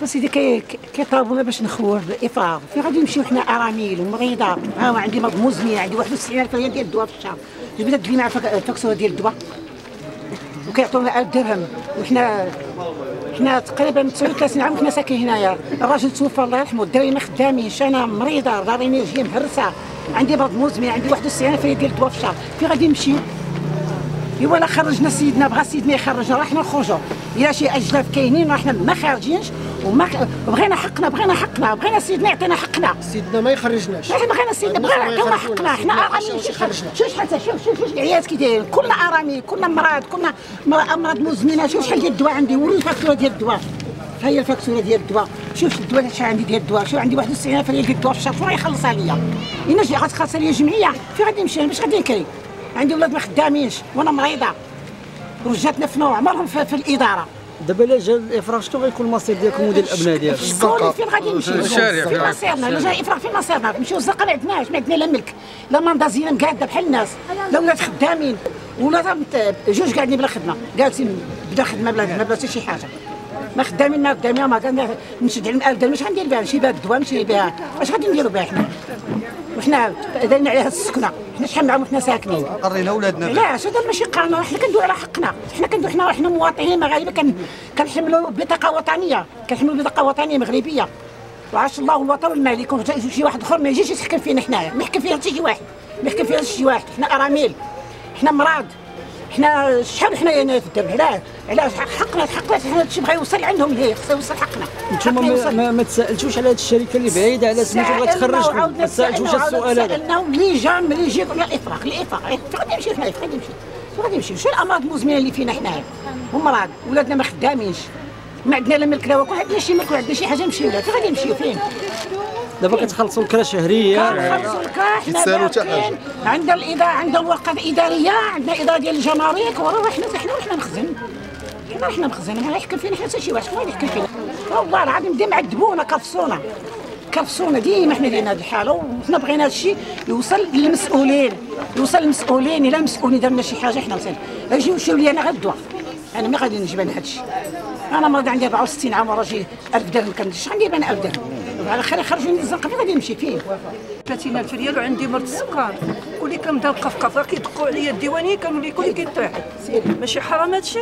فسيدي كي- كي- كيطالبونا باش نخوه بالافراغ فين غادي نمشيو حنا أراميل ومريضة. ها عندي مرض مزمن عندي 91000 ريال ديال الدواء في الشهر. جبت تدري مع الفاكسوره ديال الدواء. وكيعطونا 1000 درهم. وحنا حنا تقريبا 39 عام وحنا ساكنين هنايا. الراجل توفى الله يرحمه الدراري ما خدامينش. أنا مريضة داري جاية مهرسة. عندي مرض مزمن عندي 91000 ريال ديال الدواء في الشهر. فين غادي نمشيو إيوا خرجنا سيدنا بغى سيدنا يخرجنا راه حنا نخرجوا. الا شي اجلاف كاينين راه حنا ما خارجينش وما بغينا حقنا بغينا حقنا بغينا سيدنا يعطينا حقنا. سيدنا ما يخرجناش. إحنا بغينا سيدنا بغينا يعطيونا حقنا. حنا شوف يخرجنا. شوف شوف شوف العيالات كي دايرين. كلنا أرامل كلنا مرض كلنا مر- امراض مزمنة. شوف شحال ديال الدواء عندي وري الفاكتورة ديال الدواء. ها هي الفاكتورة ديال الدواء. شوف الدواء شحال عندي ديال الدواء. شوف عندي 91000 ريال ديال الدواء في الشهر. شنو يخلصها ليا؟ إلا جي غتخلص ليا جمعية. فين غادي نمشي باش غادي نكري. عندي ولاد ما خدامينش وأنا مريضة. رجاتنا في نوع عمرهم في, في الإدارة. دابا الا جا الإفراغ شنو غيكون المصير ديالكم وديال الأبناء ديالكم شكون فين غادي نمشيو الشارع، فين فين مصيرنا الا جا إفراغ فين مصيرنا نمشيو الزنقه ما عندناش ما عندنا لا ملك. لا مندازينا مقاده بحال الناس. لا ولاد خدامين. ولا جوج قاعدين بلا خدمة. جالسين بلا خدمة بلا ما بلا حتى شي حاجة. ما خدامين ما خدامين ما نشد على الالف درهم اش غندير بها نمشي بها الدواء نمشي بها. اش غادي نديروا بها حنا؟ وحنا دايرين عليها السكنة. حنا شحال معاهم حنا ساكنين. قرينا ولادنا علاش هذا ماشي قانون حنا كندوي على حقنا. حنا كندوي حنا حنا مواطنين مغاربة كن كنحملوا بطاقة وطنية. كنحملوا بطاقة وطنية مغربية. وعاش الله الوطن والملك وجا شي واحد آخر ما يجيش يحكم فينا حنايا. ما يحكم فينا حتى شي واحد. ما يحكم فينا شي واحد. حنا اراميل حنا مراد. حنا شحال حنايا هنا في الدرب علاش؟ علاش حقنا حقنا حنا هادشي بغا يوصل عندهم لهيه خصو يوصل حقنا. نتوما ما. ما, ما تسألتوش على هاد الشركة اللي بعيدة على سميتو بغات تخرجكم ما تسألتوش هاد السؤال هذا. سألناهم ملي جا ملي يجي يقول الافراغ الافراغ فين غادي نمشي حنايا فين غادي فين غادي نمشي شو الأمراض المزمنة اللي فينا حنايا ومرض ولادنا ما خدامينش. ما عندنا لا ملك لا والو. عندنا شي ملك وعندنا شي حاجة نمشيو لها فين غادي نمشيو فين؟ دابا كتخلصوا الكرا شهريه كنخلصوا الكاح حنا باقيين عندنا الاداره عندنا الورقه الإدارية عندنا إدارة ديال الجمارك. وراه حنا حنا حنا مخزن حنا حنا مخزن ما يحكم فينا حتى شي واحد. شكون غادي يحكم فينا؟ والله العظيم ديما عذبونا كرفصونا كرفصونا ديما حنا لينا هذه الحالة. وحنا بغينا هذا الشيء يوصل للمسؤولين. يوصل للمسؤولين. إلا المسؤولين دار لنا شي حاجة حنا وصل يجيو يمشيو لي أنا غير الدواء أنا ما غادي نجيب أنا هذا الشيء. أنا مريض عندي 64 عام وراجي 1000 درهم كنديش غندير أنا 1000 درهم. على خير يخرجوني من الزنقة فين غادي نمشي فين؟ 30000 ريال وعندي مرض السكر. كلي كنبدا نقفقف كيدقوا عليا الديوانية كنولي كلي كيطيح ماشي حرام هادشي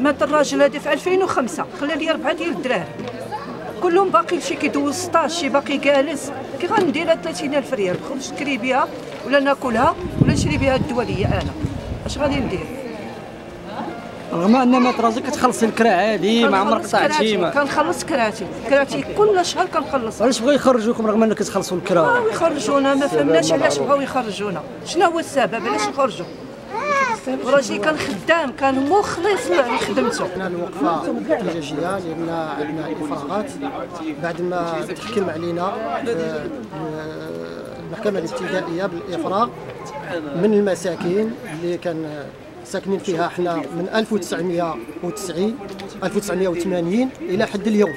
مات الراجل هذا في 2005 خلى لي أربعة ديال الدراهم كلهم باقي شي كيدوز 16 شي باقي جالس. كي غندير هاد 30000 ريال نخرج نشري بها ولا ناكلها ولا نشري بها الدواء ليا أنا. أش غادي ندير؟ رغم أن مات راجل كتخلصي الكرا عادي ما عمرك كراتي ما كنخلص كراتي. كراتي كل شهر كنخلص. علاش بغاو يخرجوكم رغم أنك كتخلصوا الكرا بغاو يخرجونا ما فهمناش علاش بغاو يخرجونا. شنو هو السبب؟ علاش نخرجوا وراجلي كان خدام كان مخلص لخدمته عندنا الوقفه احتجاجيه لأن عندنا إفراغات. بعد ما تحكم علينا في المحكمة الابتدائية بالإفراغ من المساكين اللي كان ساكنين فيها إحنا من 1990 1980 إلى حد اليوم.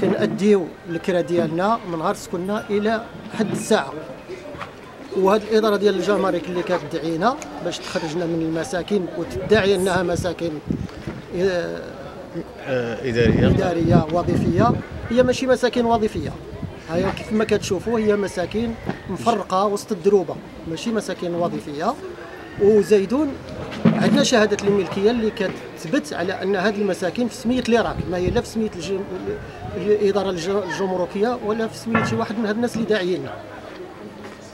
كنأديو الكرا ديالنا من نهار سكننا إلى حد الساعة. وهذه الإدارة ديال الجمارك اللي كتدعينا باش تخرجنا من المساكن وتدعي أنها مساكن آه، إدارية. إدارية وظيفية. هي ماشي مساكن وظيفية. هي كيف ما كتشوفوا هي مساكن مفرقة وسط الدروبة ماشي مساكن وظيفية. وزيدون عندنا شهادة الملكية اللي كتثبت على أن هذه المساكن في سمية ليراك ما هي لا في سمية الج- الإدارة الج- الجمركية ولا في سمية شي واحد من هاد الناس اللي داعيين.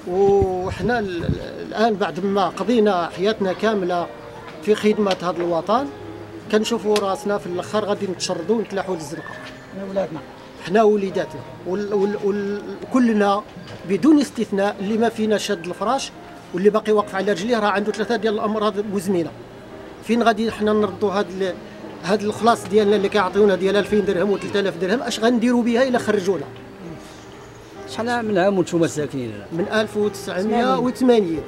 وحنا ال- الآن بعد ما قضينا حياتنا كاملة في خدمة هذا الوطن كنشوفوا راسنا في الأخر غادي نتشردوا ونتلاحوا للزنقة. ولادنا؟ حنا وليداتنا. وال وال وال كلنا بدون استثناء اللي ما فينا شاد الفراش واللي باقي واقف على رجليه راه عنده ثلاثة ديال الأمراض مزمنه فين غادي حنا نردوا هاد ال- هاد الخلاص ديالنا اللي كيعطيونا ديال 2000 درهم و3000 درهم؟ أش غنديروا بها إلا خرجونا؟ شحال من عام وأنتم ساكنين هنا؟ من 1980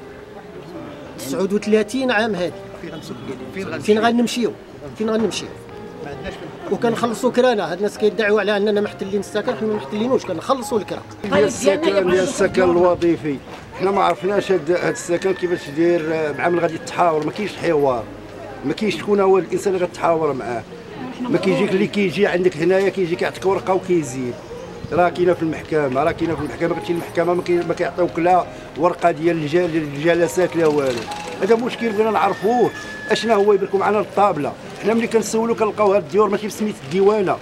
39 عام هادي. فين غنمشيو؟ فين غنمشيو؟ وكنخلصوا كرانا. هاد الناس كيدعيو على أننا محتلين السكن حنا ما محتلينوش كنخلصوا الكرا. ديال السكن ديال السكن الوظيفي. حنا ما عرفناش هاد هاد السكن كيفاش داير مع من غادي يتحاور. ما كاينش حوار. ما كاينش شكون هو الإنسان اللي غتحاور معاه. ما كيجيك اللي كيجي عندك هنايا كيجي كيعطيك ورقة وكيزيد. راه كاينة في المحكمة راه كاينة في المحكمة. كتمشي للمحكمه ما كي- ما كيعطيوك لا ورقة ديال الجل- الجلسات لا والو. هذا مشكل بغينا نعرفوه أشنا هو يبركو معنا الطابلة. حنا ملي كنسولوا كنلقاو هاد الديور ماشي بسميت الديوانة.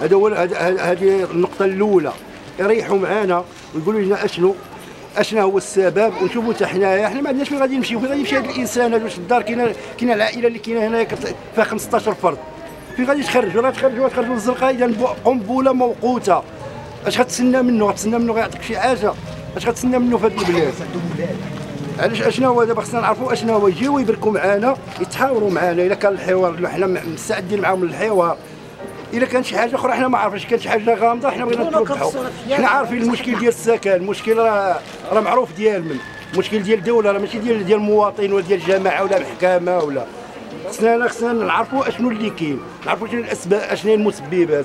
هذا هو هذه النقطة الأولى. يريحوا معنا ويقولوا لنا أشنو؟ أشنا هو السبب. ونشوفوا حتى حنايا حنا ما عندناش فين غادي نمشيو. فين غادي يمشي هذا الإنسان هذا الدار كاينة كاينة العائلة اللي كاينة هنايا فيها 15 فرد. فين غادي تخرجوا؟ راه تخرجوا تخرجوا للزنقه إذا قنبلة موقوتة. أش غتسنى منه؟ غتسنى منه غيعطيك شي حاجة. أش غتسنى منه في هذه البلاد؟ علاش اشنا هو دابا خصنا نعرفوا اشنا هو؟ يجيو يبركوا معنا يتحاوروا معنا إلا كان الحوار حنا مستعدين معاهم للحوار. إلا كان شي حاجة أخرى حنا ما عارفينش كان شي حاجة غامضة حنا بغينا نتوضحوا حنا عارفين المشكل ديال السكن المشكل راه راه معروف ديال من المشكل ديال الدولة راه ماشي ديال ديال المواطن ولا ديال الجماعة ولا محكمه ولا. خصنا خصنا نعرفوا أشنو اللي كاين نعرفوا شنو الأسباب أشنو المسببات.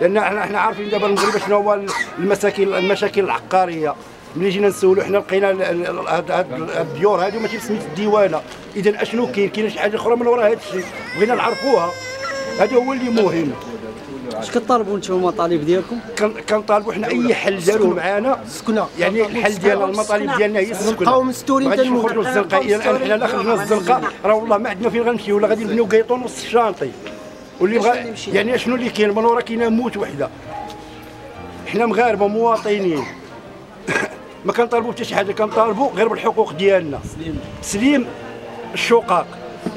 لأن إحنا عارفين دابا المغرب شنو هو المساكن المشاكل العقارية. ملي جينا نسولوا حنا لقينا هاد هاد الديور هادو ماشي بسميت الديوانة. اذا أشنو كاين؟ كاين شي حاجة أخرى من وراء هذا الشيء؟ بغينا نعرفوها. هذا هو اللي مهم. اش كطالبوا نتوما المطالب ديالكم؟ كن- كنطالبوا حنا أي حل داروه معانا. سكنة. يعني الحل ديالنا المطالب ديالنا هي السكنه نبقاو مستورين تنموت. نخرجوا للزنقة. إلى الان حنا لا خرجنا للزنقة. راه والله ما عندنا فين غنمشيو. ولا غادي نبنيو كيطون وسط ال chantier. واللي بغى يعني شنو اللي كاين؟ من ورا كاينة موت وحدة. حنا مغاربة مواطنين. ما كنطالبوا حتى شي حاجة كنطالبوا غير بالحقوق ديالنا. تسليم الشقق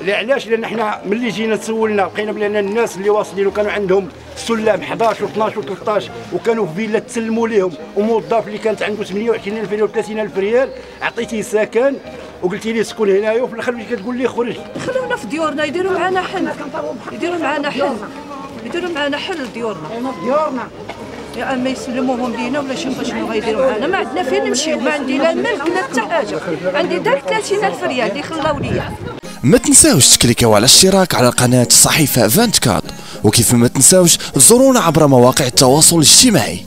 علاش؟ لأن حنا ملي جينا تسولنا لقينا بان الناس اللي واصلين وكانوا عندهم سلام 11 و12 و13 وكانوا في فيلا تسلموا لهم وموظف اللي كانت عنده 28000 ريال و 30000 ريال عطيتيه سكن وقلتي لي سكن هنايا وفي الآخر ملي كتقول لي خرج. خلونا في ديورنا يديروا معنا حل. يديروا معنا حل. يديروا معنا حل ديورنا ديورنا. يا أما يسلموهم لينا ولا شوفوا شنو غيديروا معنا ما عندنا فين نمشيو. ما عندي لا ملك لا حتى حاجة. عندي دار 30000 ريال اللي خلاو ليا. ما تنساوش تكليكاو على الاشتراك على قناة صحيفة فانتكات وكيف ما تنساوش زورونا عبر مواقع التواصل الاجتماعي.